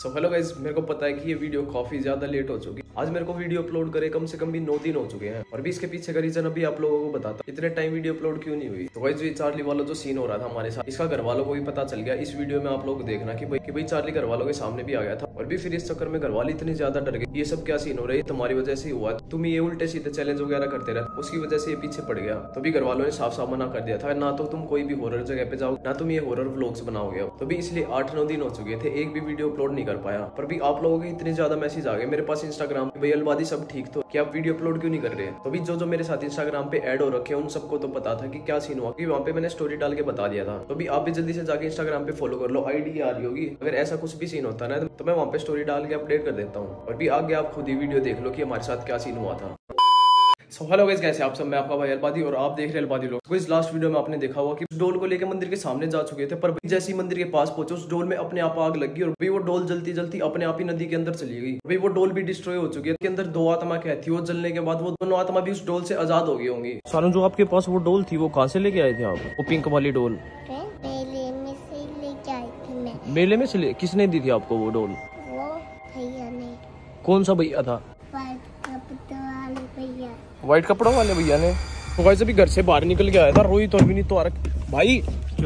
So hello guys मेरे को पता है कि ये वीडियो काफ़ी ज़्यादा लेट हो चुकी है। आज मेरे को वीडियो अपलोड करे कम से कम भी नौ दिन हो चुके हैं। और भी इसके पीछे का रीजन अभी आप लोगों को बताता इतने टाइम वीडियो अपलोड क्यों नहीं हुई? तो गाइज़ ये चार्ली वाला जो सीन हो रहा था हमारे साथ, इसका घर वालों को भी पता चल गया। इस वीडियो में आप लोग देखना की भाई, कि भाई चार्ली घर वालों के सामने भी आ गया था। और भी फिर इस चक्कर में घर वाले इतने ज़्यादा डर गए ये सब क्या सीन हो रहा है? तुम्हारी वजह से हुआ तुम ये उल्टे सीधे चैलेंज वगैरह करते रहे। उसकी वजह से ये पीछे पड़ गया। तो भी घर वालों ने साफ़ साफ़ मना कर दिया था, ना तो तुम कोई भी हॉरर जगह पे जाओ, ना तुम ये हॉरर व्लॉग्स बनाओगे तो भी इसलिए आठ नौ दिन हो चुके थे, एक भी वीडियो अपलोड नहीं कर पाया। पर भी आप लोगों के इतने ज़्यादा मैसेज आ गए। मेरे पास इंस्टाग्राम पे भाई सब ठीक तो क्या आप वीडियो अपलोड क्यों नहीं कर रहे? तो भी जो जो मेरे साथ इंस्टाग्राम पे एड हो रखे उन सबको तो पता था कि क्या सीन हुआ। कि वहाँ पे मैंने स्टोरी डाल के बता दिया था। तो भी आप भी जल्दी से जाके इंस्टाग्राम पे फॉलो कर लो। आईडी आ रही होगी। अगर ऐसा कुछ भी सीन होता ना तो मैं वहाँ पे स्टोरी डाल के अपडेट कर देता हूँ। और भी आगे आप खुद ही वीडियो देख लो कि हमारे साथ क्या सीन हुआ था। सो हेलो गाइस कैसे आप सब? मैं आपका भाई अलबादी और आप देख रहे अलबादी लोग। तो इस लास्ट वीडियो में आपने देखा होगा कि उस डोल को लेकर मंदिर के सामने जा चुके थे पर जैसे ही मंदिर के पास पहुँचे उस डोल में अपने आप आग लगी और भाई वो डोल जलती जलती अपने आप ही नदी के अंदर चली गई। भाई वो डोल भी डिस्ट्रॉय हो चुकी है के अंदर दो आत्मा थी वो जलने के बाद वो दोनों आत्मा भी उस डोल से आज़ाद हो गई होंगी। सारू जो आपके पास वो डोल थी वो कहाँ से लेके आए थे आप? वो पिंक वाली डोल। मेले में से किसने दी थी आपको वो डोल? वो भैया ने। कौन सा भैया था? व्हाइट कपड़ों वाले भैया ने। तो वैसे भी घर से बाहर निकल के आया था रोहित और विनीत तो भाई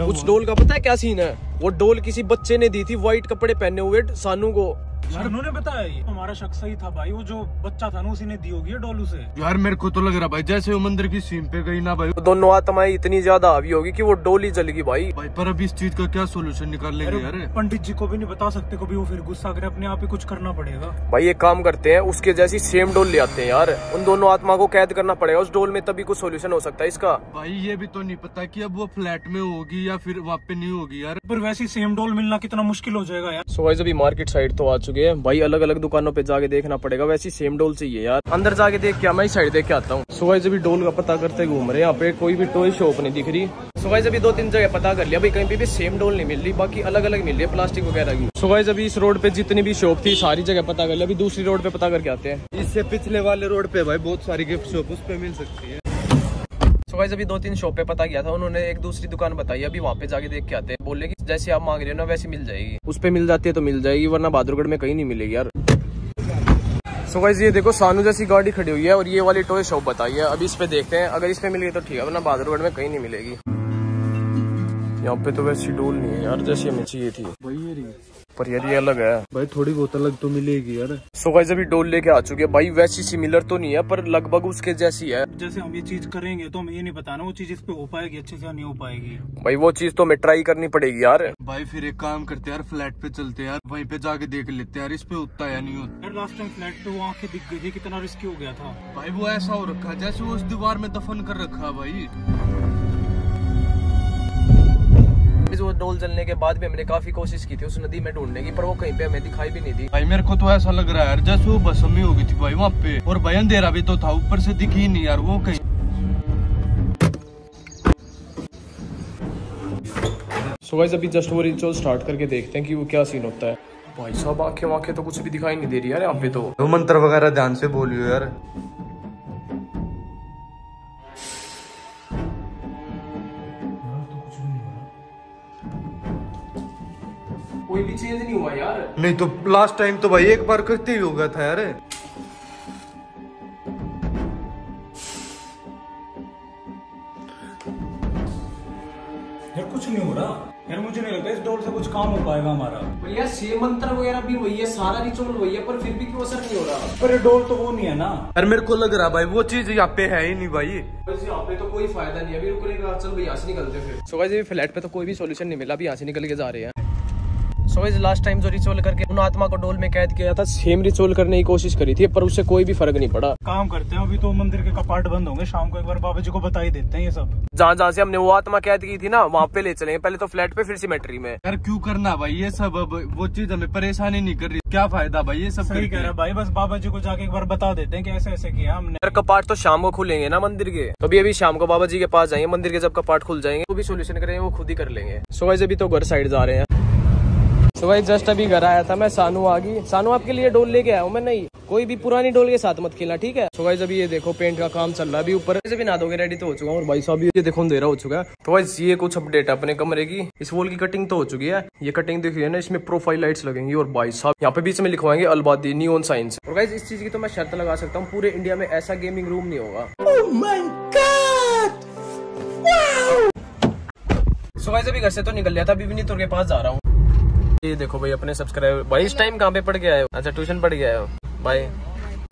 उस डोल का पता है क्या सीन है? वो डोल किसी बच्चे ने दी थी व्हाइट कपड़े पहने हुए सानू को। यार उन्होंने बताया ये। हमारा शख्स सही था भाई वो जो बच्चा था ना उसी ने दी होगी डोलू से। यार मेरे को तो लग रहा भाई जैसे वो मंदिर की सीम पे गई ना भाई। दोनों आत्माएँ इतनी ज़्यादा हावी होगी कि वो डोल ही जल गई भाई। भाई पर अब इस चीज़ का क्या सोल्यूशन निकाल लेंगे यार? पंडित जी को भी नहीं बता सकते कभी वो फिर गुस्सा करे अपने आप ही कुछ करना पड़ेगा। भाई एक काम करते हैं उसके जैसी सेम डोल ले आते हैं यार। उन दोनों आत्मा को कैद करना पड़ेगा उस डोल में तभी कुछ सोल्यूशन हो सकता है इसका। भाई ये भी तो नहीं पता कि अब वो फ्लैट में होगी या फिर वहाँ पे नहीं होगी यार। पर वैसी सेम डोल मिलना कितना मुश्किल हो जाएगा यार। सो गाइस अभी मार्केट साइड तो आ चुके हैं। भाई अलग अलग दुकानों पे जाके देखना पड़ेगा। वैसी सेम डोल चाहिए यार। अंदर जाके देख के, मैं साइड देख के आता हूँ। सुबह जब डोल का पता करते घूम रहे यहाँ पे कोई भी टॉय शॉप नहीं दिख रही। सुबह जब दो तीन जगह पता कर लिया, भाई, कहीं पे भी सेम डोल नहीं मिल रही, बाकी अलग अलग मिल रही है प्लास्टिक वगैरह की। सुबह जब इस रोड पे जितनी भी शॉप थी, सारी जगह पता कर लिया, अभी दूसरी रोड पे पता करके आते हैं। इससे पिछले वाले रोड पे भाई, बहुत सारी गिफ्ट शॉप उस पे मिल सकती है। सो गाइस अभी दो तीन शॉप पे पता किया था, उन्होंने एक दूसरी दुकान बताई, अभी वहाँ पे जाके देख के आते हैं। बोले कि जैसे आप मांग रहे हो ना, वैसी मिल जाएगी। उस पर मिल जाती है तो मिल जाएगी, वरना बहादुरगढ़ में कहीं नहीं मिलेगी यार। सो गाइस ये देखो, सानू जैसी गाड़ी खड़ी हुई है और ये वाली टॉय शॉप बताई है। अभी इस पे देखते हैं, अगर इस पे मिल गई तो ठीक है, वरना बहादुरगढ़ में कहीं नहीं मिलेगी। यहाँ पे तो वैसी डोल नहीं है यार, जैसी हमें चाहिए थी। ये पर यार ये अलग है। भाई थोड़ी बहुत अलग तो मिलेगी यार। सो गाइस अभी डोल लेके आ चुके हैं भाई वैसी सिमिलर तो नहीं है पर लगभग उसके जैसी है। जैसे हम ये चीज़ करेंगे तो हमें ये नहीं बताना वो चीज़ इस पे हो पाएगी अच्छे से नहीं हो पाएगी। भाई वो चीज़ तो हमें ट्राई करनी पड़ेगी यार। भाई फिर एक काम करते यार फ्लैट पे चलते यार वहीं पे जाके देख लेते यार इस पे उठता या नहीं होता। यार लास्ट टाइम फ्लैट पे वो आँखें दिख गई थी कितना रिस्की हो गया था। भाई वो ऐसा हो रखा जैसे वो उस दीवार में दफन कर रखा भाई। वो डोल जलने के बाद भी हमने काफ़ी कोशिश की थी उस नदी में ढूँढने की पर वो कहीं पे हमें दिखाई भी नहीं दी। भाई मेरे को तो ऐसा लग रहा है यार जैसे वो बसमी हो गई थी भाई वहाँ पे। और भाई अंधेरा भी तो था ऊपर से दिखी नहीं यार वो कहीं। सो गाइस अभी जस्ट वो रिचुअल स्टार्ट करके देखते हैं कि वो क्या सीन होता है। भाई साहब आँखें वांखें तो कुछ भी दिखाई नहीं दे रही यार यहाँ पे तो। मंत्र वगैरह ध्यान से बोलियो यार। कोई भी चेंज नहीं हुआ यार। नहीं तो लास्ट टाइम तो भाई एक बार करते ही होगा था यार। यार कुछ नहीं हो रहा। यार मुझे नहीं लगता इस डोल से कुछ काम हो पाएगा हमारा। पर यार सेम मंत्र वगैरह भी वही है सारा रिचुअल वही है पर फिर भी क्यों असर नहीं हो रहा? पर ये डोल तो वो नहीं है ना। यार मेरे को लग रहा भाई वो चीज़ यहाँ पे है ही नहीं भाई। यहाँ पे तो कोई फ़ायदा नहीं है। अभी रुकने का चल भाई यहाँ से निकलते फिर। सो गाइस फ्लैट पे तो कोई भी सोल्यूशन नहीं मिला अभी यहाँ से निकल के जा रहे हैं। सो गाइस लास्ट टाइम जो रिचुअल करके उन आत्मा को डोल में कैद किया था। सेम रिचुअल करने की कोशिश करी थी पर उससे कोई भी फ़र्क नहीं पड़ा। काम करते हैं अभी तो मंदिर के कपाट बंद होंगे शाम को एक बार बाबा जी को बता ही देते हैं ये सब। जहाँ जहाँ से हमने वो आत्मा कैद की थी ना वहाँ पे ले चले पहले तो फ्लैट पे फिर सिमेट्री में। यार क्यों करना भाई ये सब अब? वो चीज़ हमें परेशानी नहीं कर रही। क्या फ़ायदा भाई ये सब सही? कह रहा है भाई बस बाबा जी को जाके एक बार बता देते हैं कि ऐसे ऐसे किया हमने। यार कपाट तो शाम को खुलेंगे ना मंदिर के। तो अभी अभी शाम को बाबा जी के पास जाएँगे मंदिर के जब कपाट खुल जाएँगे वो भी सोल्यूशन करेंगे वो खुद ही कर लेंगे। सो गाइस अभी तो घर साइड जा रहे हैं। सो गाइस जस्ट अभी घर आया था मैं सानू आ गई। सानू आपके लिए डोल लेके आया हूँ मैं नहीं। कोई भी पुरानी डोल के साथ मत खेलना ठीक है? तो गाइस अभी ये देखो पेंट का काम चल रहा है अभी ऊपर। से भी ना दोगे रेडी तो हो चुका हूँ और भाई साहब ये देखो अंधेरा हो चुका है। तो गाइस ये कुछ अपडेट है अपने कमरे की। इस वॉल की कटिंग तो हो चुकी है। ये कटिंग देखी है ना इसमें प्रोफ़ाइल लाइट्स लगेंगी और भाई साहब यहाँ पे बीच में लिखवाएँगे अलबादी नियोन साइंस और गाइस इस चीज़ की तो मैं शर्त लगा सकता हूँ पूरे इंडिया में ऐसा गेमिंग रूम नहीं होगा। सो गाइस अभी घर से तो निकल लिया था अभी विनीत के पास जा रहा हूँ। ये देखो भाई, अपने सब्सक्राइबर भाई, इस टाइम कहाँ पे पढ़ के हो? अच्छा ट्यूशन पढ़ गया है? भाई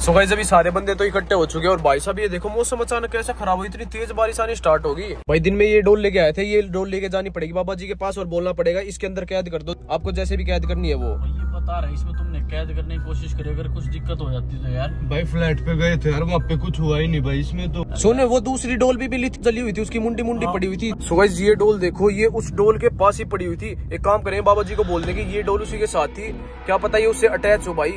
सो गाइस अभी सारे बंदे तो इकट्ठे हो चुके हैं और भाई साहब, ये देखो, मौसम अचानक कैसे खराब हुई इतनी तेज बारिश आनी स्टार्ट होगी। भाई, दिन में ये डोल लेके आए थे, ये डोल लेके जानी पड़ेगी बाबा जी के पास और बोलना पड़ेगा, इसके अंदर कैद कर दो। आपको जैसे भी कैद करनी है वो। बता रहा है इसमें तुमने कैद करने की कोशिश करी अगर कुछ दिक्कत हो जाती तो यार। भाई फ्लैट पे गए थे यार वहाँ पे कुछ हुआ ही नहीं भाई इसमें तो सोने वो दूसरी डोल भी बिली जली हुई थी उसकी मुंडी मुंडी पड़ी हुई थी। सुबह ये डोल देखो ये उस डोल के पास ही पड़ी हुई थी। एक काम करे बाबा जी को बोल की ये डोल उसी के साथ थी। क्या पता ये उससे अटैच हो भाई।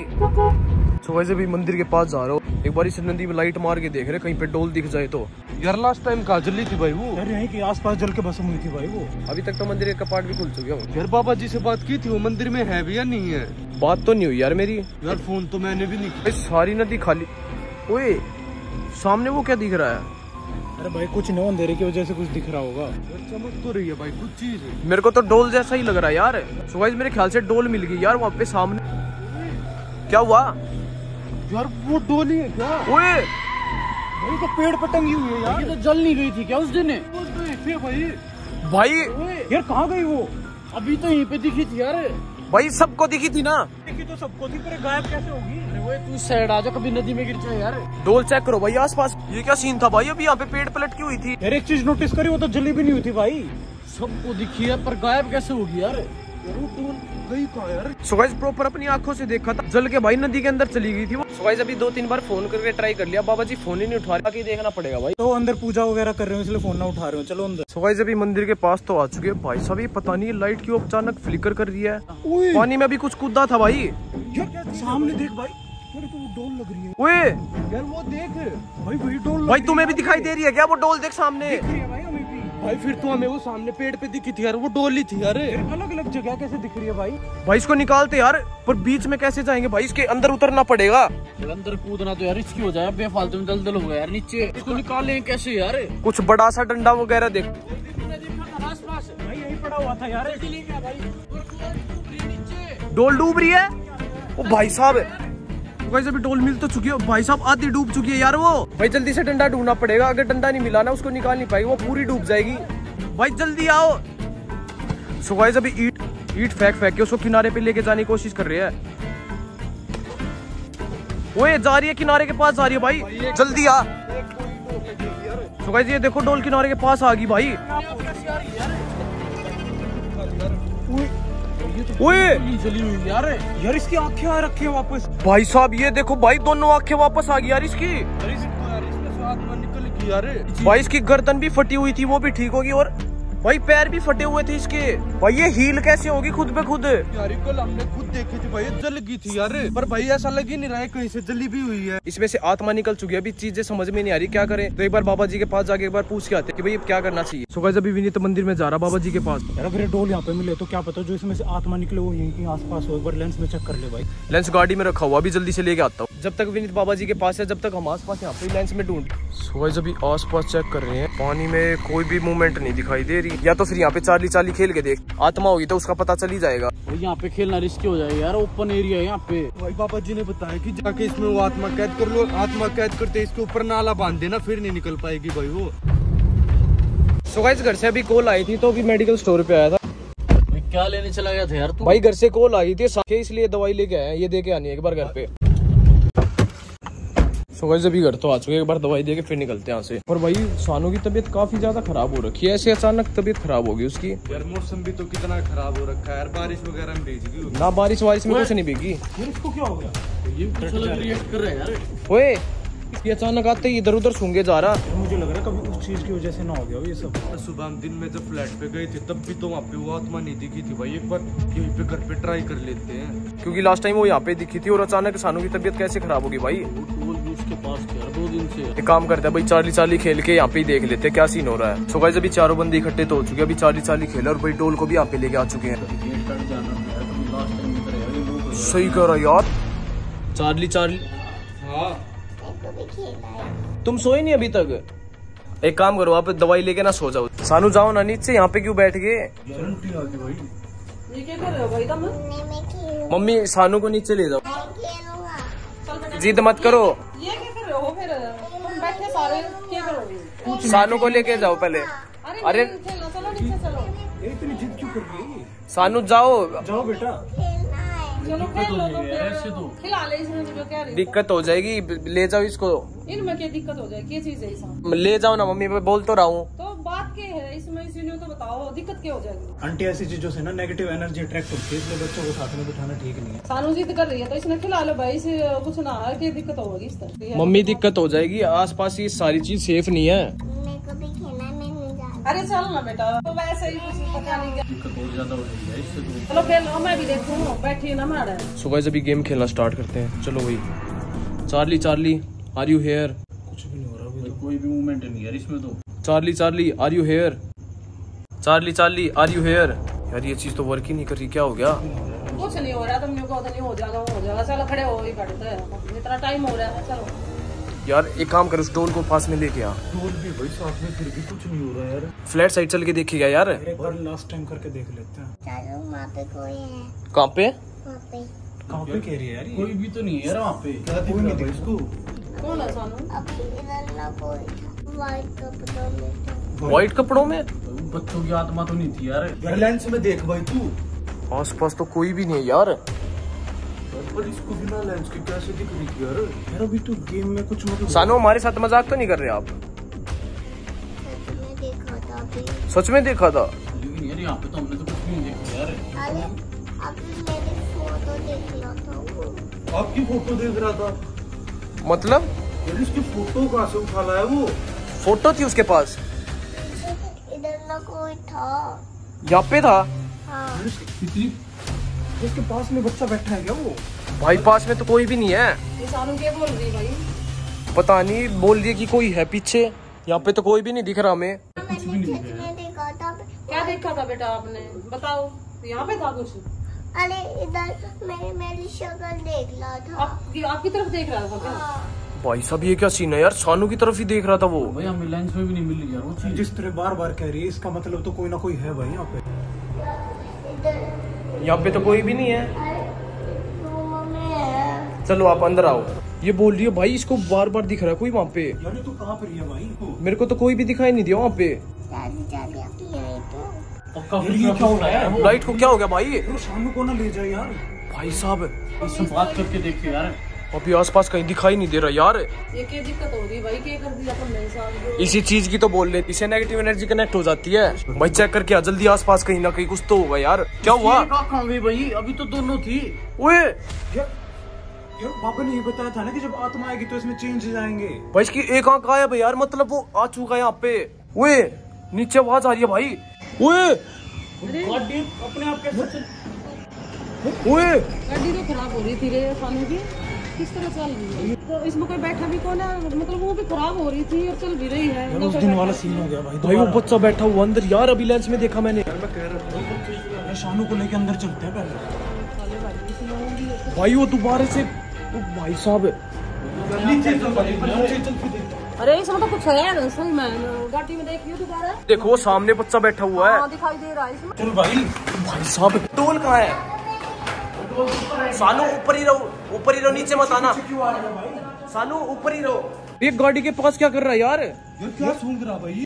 सो गाइस अभी मंदिर के पास जा रहा हूँ। एक बार इस नदी में लाइट मार के देख रहे कहीं पे डोल दिख जाए तो। यार लास्ट टाइम कहा जली थी भाई वो। यहीं के आसपास जल के भस्म हुई थी भाई वो। अभी तक तो मंदिर के कपाट भी खुल चुके हो। यार बाबा जी से बात की थी वो मंदिर में है भी या नहीं है? बात तो नहीं हुई यार मेरी। यार फ़ोन तो मैंने भी नहीं भाई सारी नदी खाली। ओए सामने वो क्या दिख रहा है? अरे भाई कुछ नहीं अंधेरे की वजह से कुछ दिख रहा होगा। चमक तो रही है भाई कुछ चीज़ मेरे को तो डोल जैसा ही लग रहा है यार। सो गाइस मेरे ख्याल से डोल मिल गई यार वहाँ पे सामने। क्या हुआ? यार वो डोली है क्या? ओए! भाई तो पेड़ पर टंगी हुई है यार। ये तो जल नहीं गई थी क्या उस दिन? भाई। भाई! यार कहाँ गई वो? अभी तो यहीं पे दिखी थी यार। भाई सबको दिखी थी ना? देखी तो सबको थी पर गायब कैसे होगी? अरे तू साइड आ जा कभी नदी में गिर जाए यार। डोल चेक करो भाई आसपास। ये क्या सीन था भाई? अभी यहाँ पे पेड़ पलट की हुई थी? यार एक चीज़ नोटिस करी वो तो जली भी नहीं हुई थी भाई। सबको दिखी है पर गायब कैसे होगी यार? सो गाइस प्रॉपर अपनी आँखों से देखा था। जल के भाई नदी के अंदर चली गई थी वो। सो गाइस अभी दो तीन बार फ़ोन करके ट्राई कर लिया। बाबा जी फ़ोन ही नहीं उठा रहे। बाकी देखना पड़ेगा भाई। तो अंदर पूजा वगैरह कर रहे हो इसलिए फ़ोन ना उठा रहे हो। चलो अंदर। सो गाइस अभी मंदिर के पास तो आ चुके हैं। भाई साहब ये पता नहीं लाइट क्यों अचानक फ्लिकर कर रही है। पानी में अभी कुछ कूदा था भाई। सामने देख भाई। तो वो डोल लग रही है। यार वो देख। भाई वही डोल भाई तुम्हें भी दिखाई दे रही है क्या? वो डोल देख सामने। है भाई फिर तो हमें वो सामने पेड़ पे दिखी थी यार वो डोली थी यार। अलग अलग जगह कैसे दिख रही है भाई? भाई इसको निकालते यार पर बीच में कैसे जाएँगे भाई? इसके अंदर उतरना पड़ेगा। अंदर कूदना तो यार रिस्की हो जाए बेफालतू में दलदल हो गया यार नीचे। इसको निकालें कैसे यार? कुछ बड़ा सा डंडा वगैरह देख। पड़ा हुआ था यार। डोल डूब रही है? ओ भाई साहब भाई अभी डोल मिल तो चुकी है। भाई साहब आधी डूब चुकी है यार वो। भाई जल्दी से डंडा ढूंढना पड़ेगा। अगर डंडा नहीं मिला ना उसको निकाल नहीं पाएगी वो पूरी डूब जाएगी। भाई जल्दी आओ। सो गाइस अभी ईट ईट फेंक फेंक के उसको किनारे पे लेके जाने की कोशिश कर रही है। ओए जा रही है किनारे के पास जा रही है भाई। जल्दी आ। सो गाइस ये देखो डोल किनारे के पास आ गई भाई। ओए! जली हुई यार यार इसकी आँखें आ रखी है वापस भाई साहब ये देखो भाई दोनों आँखें वापस आ गई यार इसकी। यार इसमें निकल गई यार भाई इसकी गर्दन भी फटी हुई थी वो भी ठीक होगी और भाई पैर भी फटे हुए थे इसके। भाई ये हील कैसे होगी खुद पे खुद? यार कल हमने खुद देखी थी भाई जल गई थी यार। पर भाई ऐसा लग ही नहीं रहा है कहीं से जली भी हुई है। इसमें से आत्मा निकल चुकी है। अभी चीज़ें समझ में नहीं आ रही क्या करें? तो एक बार बाबा जी के पास जाके एक बार पूछ के आते कि भाई अब क्या करना चाहिए? सो गाइस अभी विनीत मंदिर में जा रहा बाबा जी के पास। यार अगर डोल यहाँ पे मिले तो क्या पता जो इसमें से आत्मा निकले वो यहीं आस पास हो एक बार लेंस में चेक कर ले भाई। लेंस गाड़ी में रखा हुआ अभी जल्दी से लेके आता हूँ। जब तक विनीत बाबा जी के पास है जब तक हम आस पास यहाँ पे लेंस में ढूंढ सो गाइस अभी आस पास चेक कर रहे हैं पानी में कोई भी मूवमेंट नहीं दिखाई दे रही। या तो फिर यहाँ पे चाली चाली खेल के देख आत्मा होगी तो उसका पता चल ही जाएगा। यहाँ पे खेलना रिस्की हो जाएगा यार ओपन एरिया है यहाँ पे। भाई पापा जी ने बताया कि जाके इसमें वो आत्मा कैद कर लो आत्मा कैद करते इसके ऊपर नाला बाँध देना फिर नहीं निकल पाएगी भाई वो। सो गाइस घर से अभी कॉल आई थी तो अभी मेडिकल स्टोर पे आया था। क्या लेने चला गया था यार तू? भाई घर से कॉल आई थी साथे इसलिए दवाई लेके आए हैं ये दे के आनी है एक बार घर पे। सो गाइस अभी घर तो आ चुके एक बार दवाई दे के फिर निकलते हैं यहाँ से। और भाई सानू की तबीयत काफ़ी ज़्यादा खराब हो रखी है। ऐसे अचानक तबीयत खराब होगी उसकी। यार मौसम भी तो कितना खराब हो रखा है यार। बारिश वगैरह में भीज गई ना बारिश वारिश में कुछ नहीं भीगी इसको क्या हो गया? ये कुछ अलग रिएक्ट कर रहा है यार। ओए ये अचानक आते ही इधर उधर सूँगे जा रहा। मुझे लग रहा है कभी उस चीज़ की वजह से ना हो गया ये सब। सुबह हम दिन में जब फ्लैट पे गए थे तब भी तो वहाँ पे वो आत्मा नहीं दिखी थी भाई। एक बार यहीं पे घर पे ट्राई कर लेते हैं। क्योंकि लास्ट टाइम वो यहाँ पे दिखी थी और अचानक सानू की तबीयत कैसे खराब होगी भाई? उसके पास यार दो दिन से। एक काम करते हैं भाई चाली चाली खेल के यहाँ पे ही देख लेते हैं क्या सीन हो रहा है। सो गाइस अभी चारों बंदे इकट्ठे तो हो चुके हैं अभी चाली चाली खेला और भाई डोल को भी यहाँ पे लेके आ चुके हैं। सही कह रहा यार। Charlie Charlie. हाँ। तुम सोए नहीं अभी तक? एक काम करो आप दवाई लेके ना सो जाओ। सानू जाओ ना नीचे यहाँ पे क्यों बैठ गए? ये क्या कर रहे हो भाई? तुम नहीं मैं खेलूँ मम्मी सानू को नीचे ले जाओ। जिद मत करो। ये कर रहे हो फिर। तुम बैठे सारे क्या करोगे? सानू को लेके जाओ पहले। अरे अरे चलो नीचे चलो। इतनी जिद क्यों कर रही सानू जाओ। जाओ बेटा। दिक्कत हो जाएगी ले जाओ इसको। इनमें क्या दिक्कत हो जाए क्या चीज़ है ले जाओ ना मम्मी मैं बोल तो रहा हूँ। तो बात क्या है? इसमें इसी तो बताओ दिक्कत क्या हो जाएगी? आंटी ऐसी चीज़ों से ना नेगेटिव एनर्जी अट्रैक्ट होती है इसलिए बच्चों को साथ में बिठाना ठीक नहीं है। सानू जिद कर रही है तो इसने खिला लो भाई इसे कुछ ना क्या दिक्कत होगी इस तरह? मम्मी दिक्कत हो जाएगी आसपास ये सारी चीज़ सेफ़ नहीं है। अरे चलो ना बेटा तो वैसे ही कुछ पता नहीं बहुत ज़्यादा हो रही है इससे चलो खेल लो मैं भी देखूँ बैठी ना मारा। सुबह जब गेम खेलना स्टार्ट करते हैं। चलो भाई। Charlie Charlie are you here कोई भी मूवमेंट नहीं है इसमें तो। Charlie Charlie are you here Charlie Charlie are you here यार ये चीज़ तो वर्क ही नहीं कर रही क्या हो गया? कुछ नहीं हो रहा तुम को तो नहीं हो जाएगा हो जाएगा। चलो खड़े हो ही। पड़ते इतना टाइम हो रहा है चलो। यार एक काम कर उस डोल को पास में लेके आ। भी भाई साथ में फिर भी कुछ नहीं हो रहा यार। फ्लैट साइड चल के देखेगा यार। एक बार लास्ट टाइम करके देख लेते हैं। पे कोई है। कहाँ पे? कहाँ पे कह रही है यार कोई भी तो नहीं है यार वहाँ पे। कोई नहीं दिख इसको? कौन है सानू? अभी ना कोई वाइट कपड़ों में व्हाइट कपड़ों में? बच्चों की आत्मा तो नहीं थी यार। लेंस में देख भाई तू। आसपास तो कोई भी नहीं है यार। पर इसको बिना लेंस के कैसे दिख रही थी यार? यार अभी तो गेम में कुछ मतलब सानो हमारे साथ मज़ाक तो नहीं कर रहे आप? सच में देखा था? अभी सच में देखा था लेकिन यार यहाँ पे तो हमने तो कुछ नहीं देखा यार। अरे अभी मेरी फ़ोटो देख लो था वो आपकी फ़ोटो देख रहा था? मतलब? यार इसकी फ़ोटो कहाँ से उठा लाया वो? फ़ोटो थी उसके पास। इधर ना कोई था। यहाँ पे था? हाँ। इसके पास में बच्चा बैठा है क्या वो? भाई पास में तो कोई भी नहीं है। सानू क्या बोल रही भाई। पता नहीं बोल रही कि कोई है पीछे। यहाँ पे तो कोई भी नहीं दिख रहा हमें। मैंने सच में देखा था क्या देखा था बेटा आपने? बताओ। यहाँ पे था कुछ? अरे इधर मैं मेरी शक्ल देख रहा था। आपकी आपकी तरफ़ देख रहा था क्या? हाँ। भाई साहब ये क्या सीन है यार? सानू की तरफ़ ही देख रहा था वो। भाई हमें लेंस में भी नहीं मिल रही यार वो चीज़। जिस तरह बार बार कह रही है इसका मतलब तो कोई ना कोई है भाई यहाँ पे। इधर यहाँ पे तो कोई भी नहीं है। है चलो आप अंदर आओ। ये बोल रही है भाई इसको बार बार दिख रहा है कोई वहाँ पे? यार तू कहाँ पर है भाई को मेरे को तो कोई भी दिखाई नहीं दिया वहाँ पे। तो हो है लाइट को क्या हो गया भाई? को ना ले जाए यार। भाई साहब इससे बात करके देखते यार। अभी आसपास कहीं दिखाई नहीं दे रहा यार। ये क्या दिक्कत हो रही भाई? क्या कर दिया तुमने इंसान इसी चीज़ की तो बोल रहे इसे नेगेटिव एनर्जी कनेक्ट हो जाती है। भाई चेक करके जल्दी आसपास कहीं ना कहीं कुछ तो होगा यार। क्या हुआ? भाई? अभी तो दोनों थी। ओए! यार पापा ने ये बताया था ना कि जब आत्मा आएगी तो इसमें चेंज आएँगे भाई इसकी एक आँख आया है यार मतलब वो आ चुका है यहाँ पे। ओए! नीचे आवाज़ आ रही है भाई। ओए! अपने आप कैसे ओए गाड़ी तो खराब हो रही थी रे सानू की किस तरह चल रही है तो इसमें कोई बैठा भी कौन है? मतलब वो भी खराब हो रही थी और चल भी रही है। उस दिन वाला सीन हो गया भाई भाई वो बच्चा बैठा हुआ अंदर। यार अभी लेंस में देखा मैंने। शानू को लेके अंदर चलते हैं पहले। भाई वो दोबारा से ओ भाई साहब। अरे इसमें तो कुछ है ना सही में। गाड़ी में देखियो दोबारा। देखो वो सामने बच्चा बैठा हुआ है। हाँ दिखाई दे रहा है इसमें। चल भाई भाई साहब टोल कहाँ है? सानू ऊपर ही रहो। ऊपर ही रहो नीचे मत आना। सानू ऊपर ही रहो। एक गाड़ी के पास क्या कर रहा है यार? यार क्या सूंघ रहा भाई?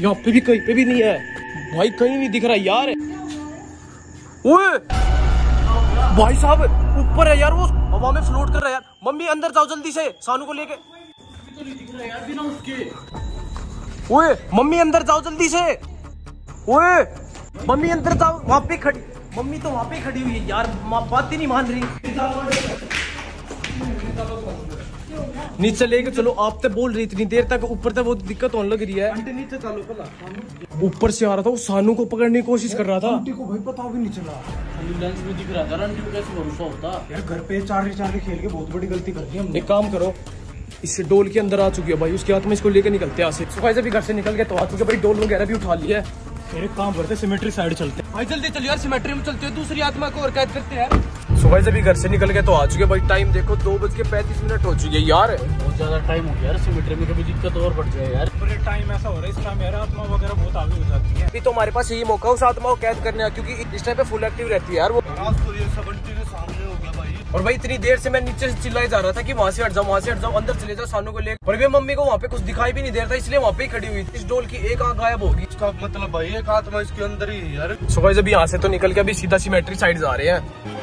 यहाँ पे भी कहीं पे भी नहीं है। भाई कहीं नहीं दिख रहा यार। ओए! भाई साहब ऊपर है यार वो। हवा में फ्लोट कर रहा है यार। मम्मी अंदर जाओ जल्दी से सानू को लेके। ओए मम्मी अंदर जाओ जल्दी से। ओए मम्मी अंदर जाओ वहाँ पे खड़ी। मम्मी तो वहाँ पे खड़ी हुई है यार बात ही नहीं मान रही। नीचे लेके चलो आप तो बोल रही इतनी देर तक ऊपर तक बहुत दिक्कत होने लग रही है। नीचे चलो ऊपर से आ रहा था वो सानू को पकड़ने की कोशिश कर रहा था। आंटी को भाई पता भी नहीं चला। में दिख रहा था आंटी को कैसे भरोसा होता? यार घर पे चार चार खेल के बहुत बड़ी गलती कर दी हमने। एक काम करो इस डोल के अंदर आ चुकी है भाई उसके हाथ में इसको लेके निकलते हैं यहाँ से। सुखाई भी घर से निकल के तो आ चुके भाई डोल वगैरह भी उठा लिया है फिर एक काम करते सिमेट्री साइड चलते हैं। भाई जल्दी चलिए यार सिमेट्री में चलते हैं दूसरी आत्मा को और कैद करते हैं। सुबह जब भी घर से निकल के तो आ चुके भाई टाइम देखो दो बज के पैंतीस मिनट हो चुके हैं यार। बहुत ज़्यादा टाइम हो गया यार सिमेट्री में कभी दिक्कत और बढ़ जाए यार। पूरे टाइम ऐसा हो रहा है इस टाइम यार आत्मा वगैरह बहुत आगे हो जाती है। अभी तो हमारे पास यही मौका उस आत्मा को कैद करने का क्योंकि इस टाइम पे फुल एक्टिव रहती है यार वो। तो सामने हो गया भाई। और भाई इतनी देर से मैं नीचे से चिल्लाए जा रहा था कि वहाँ से हट जाओ वहाँ से हट जाओ अंदर चले जाओ सानू को ले पर भाई मम्मी को वहाँ पे कुछ दिखाई भी नहीं दे रहा था इसलिए वहाँ पे ही खड़ी हुई थी। इस डोल की एक आँख गायब होगी। इसका मतलब भाई एक आत्मा इसके अंदर ही यार सुबह जब यहाँ से तो निकल के अभी सीधा सिमेट्री साइड जा रहे हैं।